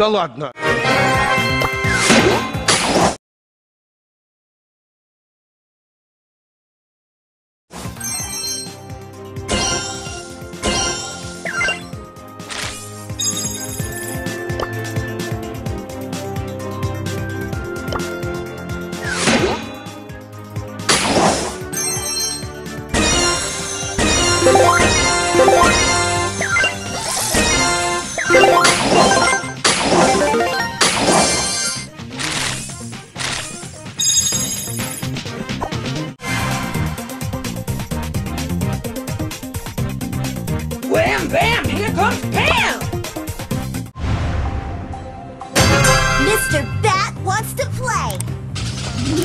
Да ладно. You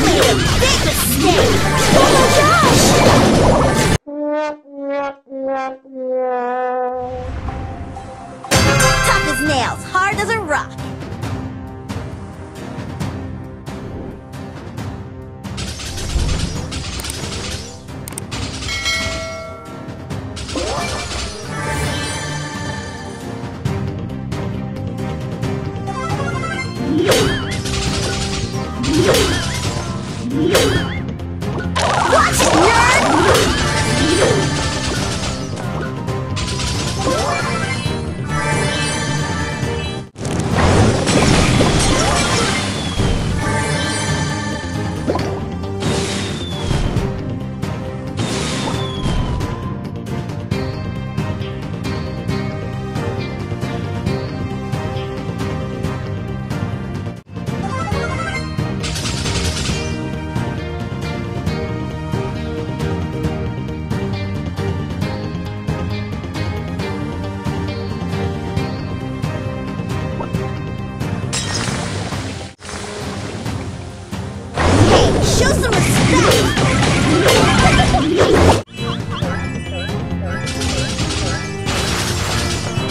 made a big mistake. Yeah.